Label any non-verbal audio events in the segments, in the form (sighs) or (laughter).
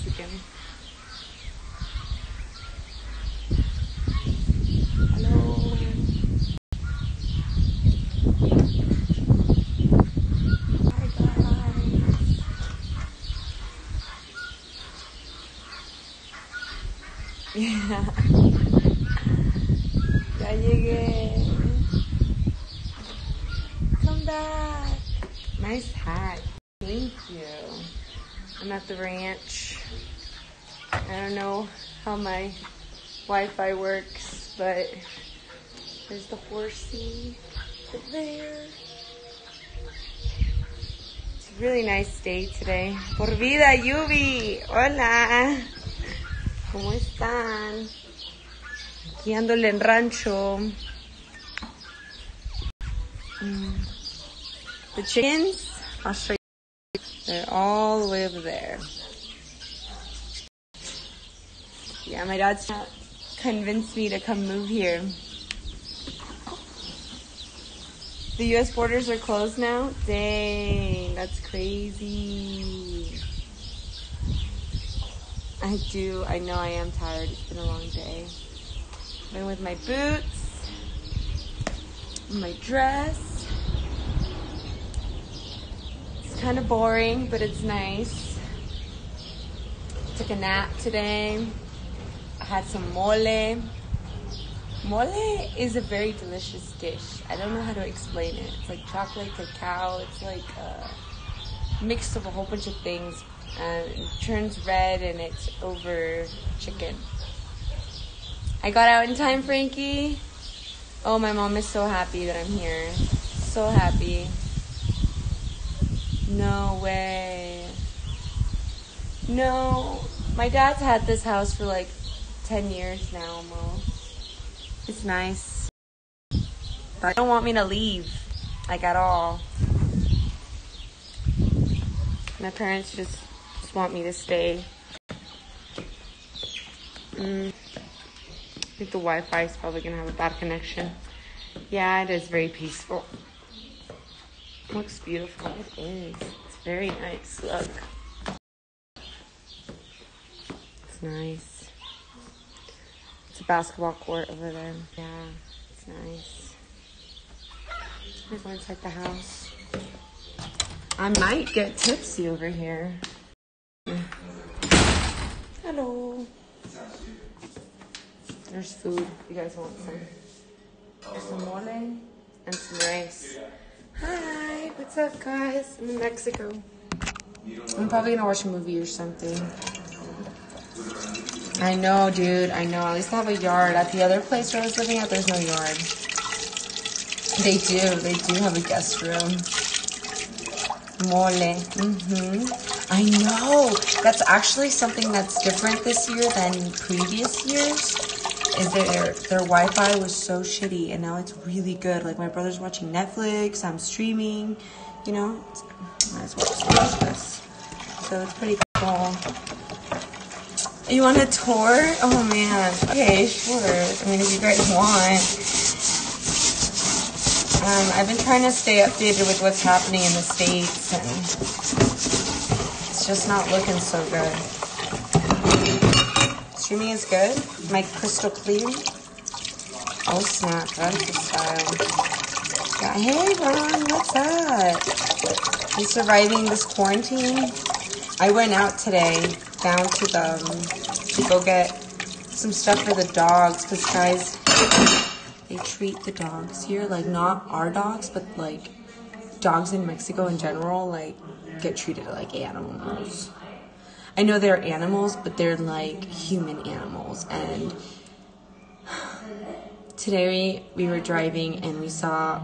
Mexican. Hello. Hi guys. Yeah. Ya llegué. Come back. Nice hat. Thank you. I'm at the ranch. I don't know how my Wi-Fi works, but there's the horsey there. It's a really nice day today. Por vida, Yubi. Hola. ¿Cómo están? Aquí ando en rancho. Mm. The chickens, I'll show you. They're all the way over there. Yeah, my dad's not convinced me to come move here. The U.S. borders are closed now? Dang, that's crazy. I do, I know I am tired. It's been a long day. Been with my boots, my dress. It's kind of boring, but it's nice. Took a nap today. Had some mole. Mole is a very delicious dish. I don't know how to explain it. It's like chocolate cacao. It's like uh, a mix of a whole bunch of things. And it turns red and it's over chicken. I got out in time, Frankie. Oh, my mom is so happy that I'm here. So happy. No way. No. My dad's had this house for like 10 years now almost. It's nice. But I don't want me to leave. Like at all. My parents just, just want me to stay. Mm. I think the Wi-Fi is probably gonna have a bad connection. Yeah, it is very peaceful. Looks beautiful. It is. It's very nice. Look. It's nice. A basketball court over there. Yeah, it's nice. Gonna go inside the house. I might get tipsy over here. Hello. There's food. You guys want some? There's some mole and some rice. Hi, what's up, guys? I'm in Mexico. I'm probably gonna watch a movie or something. I know, dude. I know. At least I have a yard. At the other place where I was living at, there's no yard. They do. They do have a guest room. Mole. Mm-hmm. I know. That's actually something that's different this year than previous years. Is their their Wi-Fi was so shitty, and now it's really good. Like my brother's watching Netflix. I'm streaming. You know, might as well watch this. So it's pretty cool. You want a tour? Oh man. Okay, sure. I mean, if you guys want. Um, I've been trying to stay updated with what's happening in the States, and it's just not looking so good. Streaming is good. My crystal clear. Oh snap, that's the style. Yeah, hey Ron, what's up? You surviving this quarantine? I went out today down to the um, go get some stuff for the dogs because guys they treat the dogs here like not our dogs but like dogs in Mexico in general like get treated like animals. I know they're animals but they're like human animals and today we, we were driving and we saw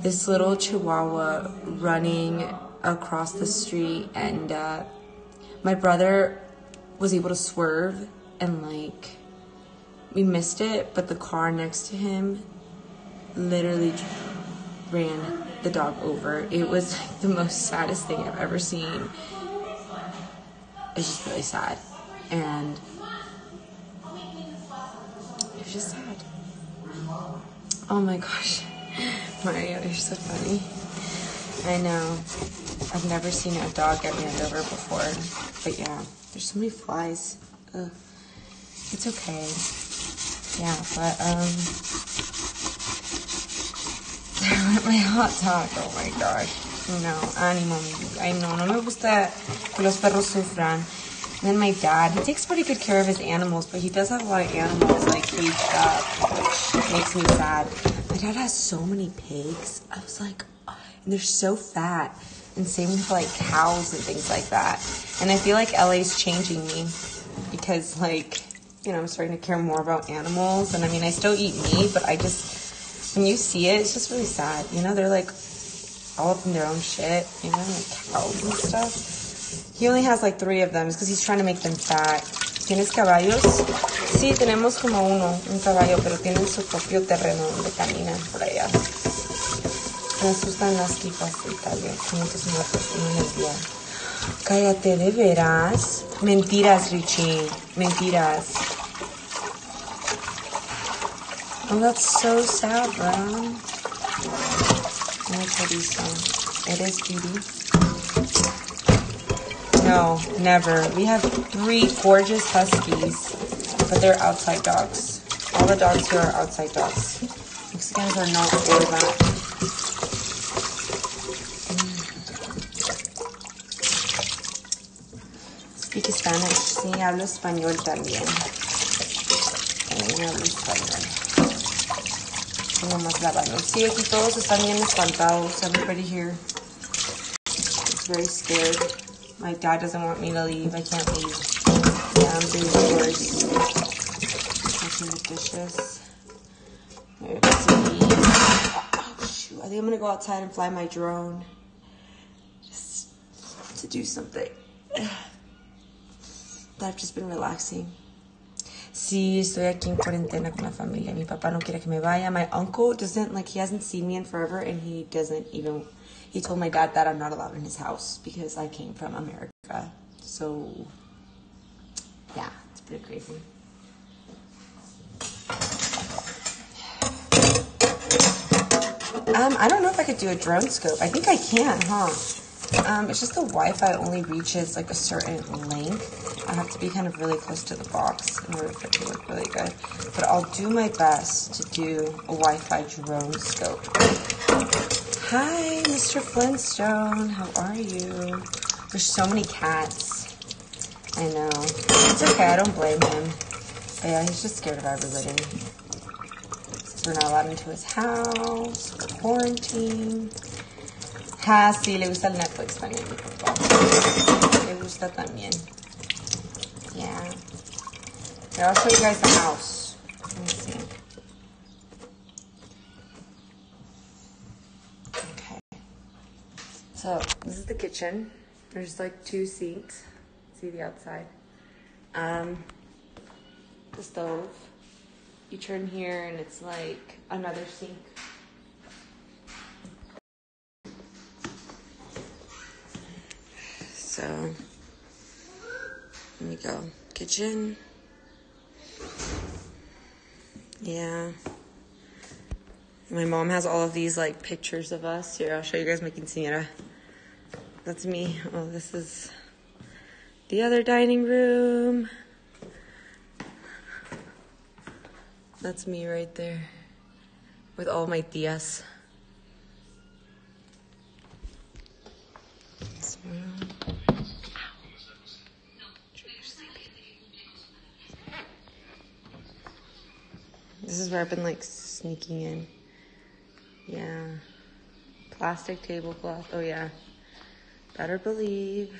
this little chihuahua running across the street and uh, my brother was able to swerve and like we missed it but the car next to him literally ran the dog over. It was like the most saddest thing i've ever seen. It's just really sad. And it's just sad. Oh my gosh. (laughs) Mario you're so funny. I know I've never seen a dog get ran over before. But yeah, there's so many flies. Ugh. It's okay. Yeah, but um (laughs) my hot dog, oh my gosh. No, ánimo, I know, no me gusta que los perros sufran. And then my dad, he takes pretty good care of his animals, but he does have a lot of animals like caged up, which makes me sad. My dad has so many pigs. I was like, oh, and they're so fat. And same with like cows and things like that. And I feel like LA's changing me because like, you know, I'm starting to care more about animals. And I mean, I still eat meat, but I just, when you see it, it's just really sad. You know, they're like all up in their own shit, you know, like cows and stuff. He only has like three of them because he's trying to make them fat. ¿Tienes caballos? Sí, tenemos como uno, un caballo, pero tienen su propio terreno donde caminan por allá. Me asustan las tipas de Italia, 500 muertos en el día. Cállate, ¿de veras? Mentiras, Richie, mentiras. Oh, that's so sad, bro. Muy chorizo. ¿Eres beauty? No, never. We have three gorgeous huskies, but they're outside dogs. All the dogs here are outside dogs. Mexicans are not for that. Spanish. Sí, hablo español también. También hablo español. Tengo más lavando. Sí, aquí todos están bien espantados. Everybody here is very scared. My dad doesn't want me to leave. I can't leave. Yeah, I'm doing chores. Washing the dishes. I think I'm gonna go outside and fly my drone. Just to do something. I've just been relaxing. Sí, estoy aquí en cuarentena con la familia. Mi papá no quiere que me vaya. My uncle doesn't, like, he hasn't seen me in forever, and he doesn't even, he told my dad that I'm not allowed in his house because I came from America. So, yeah, it's pretty crazy. Um, I don't know if I could do a drone scope. I think I can, huh? Um, it's just the Wi-Fi only reaches like a certain length. I have to be kind of really close to the box in order for it to look really good. But I'll do my best to do a Wi-Fi drone scope. Hi, Mr. Flintstone. How are you? There's so many cats. I know. It's okay. I don't blame him. But yeah, he's just scared of everybody. We're not allowed into his house, quarantine. Sí, le gusta el Netflix también. Le gusta también. Yeah. Here, I'll show you guys the house. Let me see. Okay. So, this is the kitchen. There's like two sinks. See the outside. Um, the stove. You turn here and it's like another sink. So, let me go. Kitchen. Yeah. My mom has all of these like pictures of us. Here, I'll show you guys my quinceañera. That's me. Oh, this is the other dining room. That's me right there with all my tias. This room. This is where I've been like sneaking in. Yeah. Plastic tablecloth. Oh, yeah. Better believe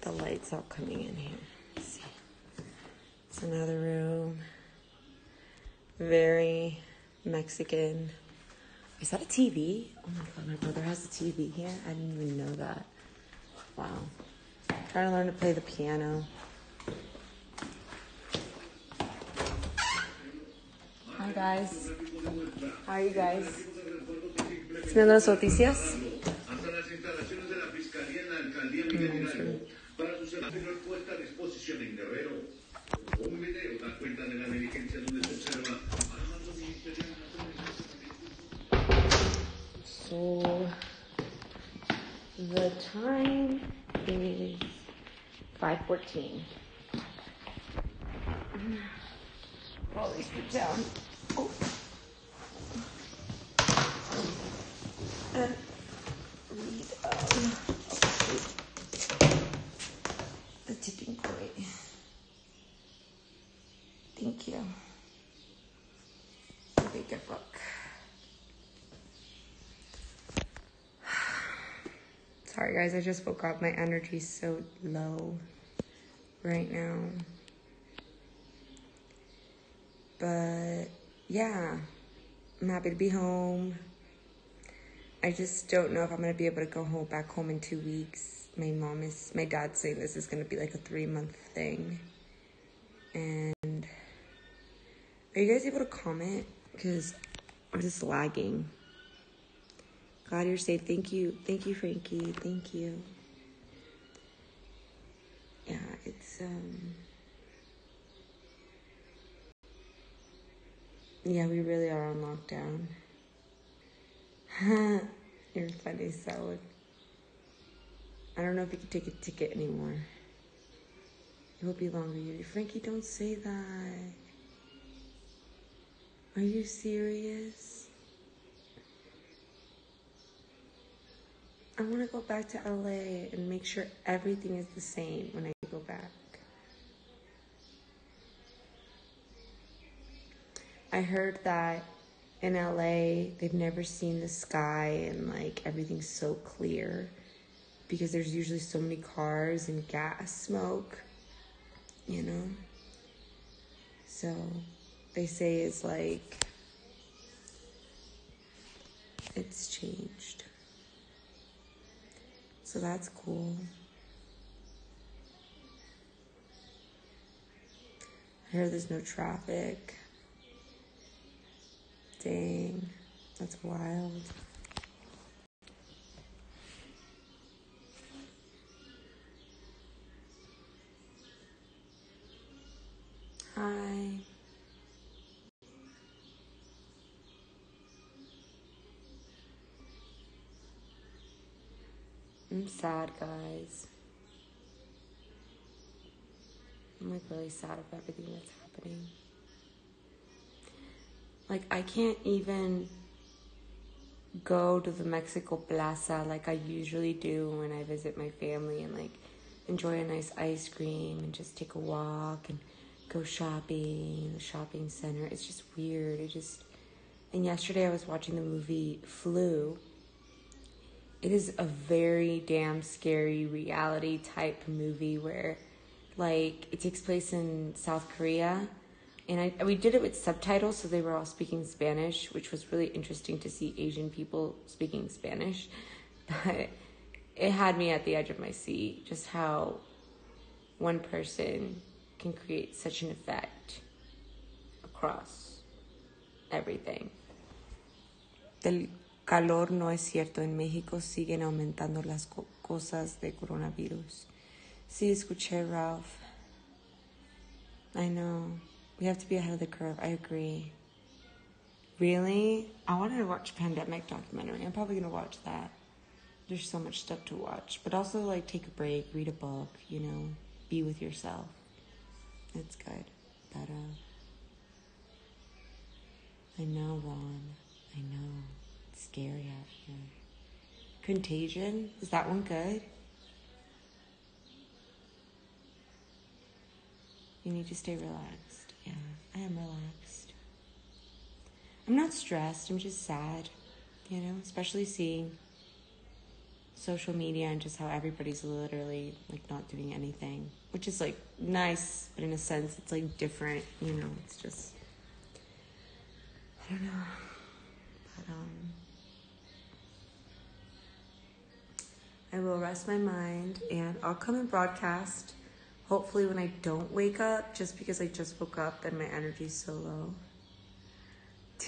the lights all coming in here. Let's see. It's another room. Very Mexican. Is that a TV? Oh my god, my brother has a TV here. I didn't even know that. Wow. Trying to learn to play the piano. Guys. How are you guys? ¿Viendo las noticias? hasta las instalaciones de la Fiscalía en la Alcaldía Miguel Hidalgo para su servidor puesta a disposición en Guerrero. Un video da cuenta de la negligencia donde se observa al mando ministerial So, The time is 5.14. Roll these feet down. And read um, the tipping point. Thank you. Big good book. (sighs) Sorry guys, I just woke up. My energy's so low right now. But yeah, I'm happy to be home. I just don't know if I'm gonna be able to go home back home in two weeks. My mom is my dad's saying this is gonna be like a three month thing. And are you guys able to comment? Because I'm just lagging. Glad you're safe. Thank you. Thank you, Frankie. Thank you. Yeah, it's um Yeah, we really are on lockdown. You're funny, Salad. I don't know if you can take a ticket anymore. It will be longer. You, Frankie, don't say that. Are you serious? I want to go back to LA and make sure everything is the same when I go back. I heard that in LA they've never seen the sky and like everything's so clear because there's usually so many cars and gas smoke, you know? So they say it's like it's changed. So that's cool. I heard there's no traffic. Dang, that's wild. Hi. I'm sad, guys. I'm like really sad of everything that's happening. Like, I can't even go to the Mexico Plaza like I usually do when I visit my family and like enjoy a nice ice cream and just take a walk and go shopping in the shopping center. It's just weird. It just and yesterday I was watching the movie Flu. It is a very damn scary reality type movie where like it takes place in South Korea and I we did it with subtitles, so they were all speaking Spanish, which was really interesting to see Asian people speaking Spanish. But it had me at the edge of my seat, just how one person can create such an effect across everything. El calor no es cierto. En México siguen aumentando las co cosas de coronavirus. Sí, escuché, Ralph. I know. We have to be ahead of the curve. I agree. Really? I wanted to watch a Pandemic documentary. I'm probably gonna watch that. There's so much stuff to watch, but also like take a break, read a book. You know, be with yourself. It's good. But uh, I know, Ron. I know. It's scary out here. Contagion? Is that one good? You need to stay relaxed. Yeah, I am relaxed. I'm not stressed, I'm just sad, you know, especially seeing social media and just how everybody's literally like not doing anything, which is like nice, but in a sense, it's like different, you know, it's just, I don't know. But, um, I will rest my mind and I'll come and broadcast hopefully when I don't wake up, just because I just woke up and my energy's so low. (laughs)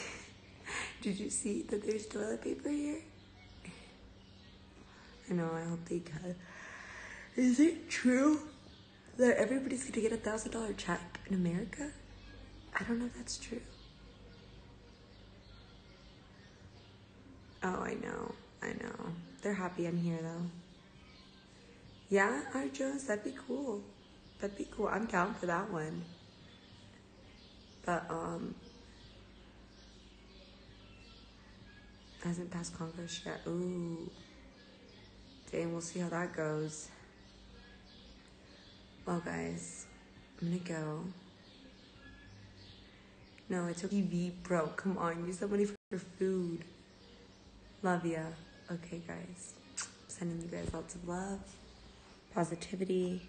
Did you see that there's toilet paper here? I know, I hope they got. Is it true that everybody's gonna get a thousand dollar check in America? I don't know if that's true. Oh, I know. I know. They're happy I'm here though. Yeah, Arjos, that'd be cool. That'd be cool. I'm down for that one. But um hasn't passed Congress yet. Ooh. Dang, we'll see how that goes. Well guys, I'm gonna go. No, it's okay. TV, bro. Come on, use that money for your food. Love ya. Okay, guys. Sending you guys lots of love, positivity,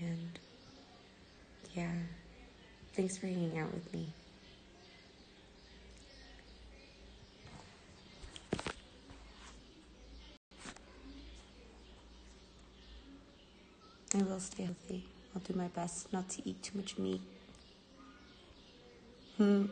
and yeah. Thanks for hanging out with me. I will stay healthy. I'll do my best not to eat too much meat. Hmm.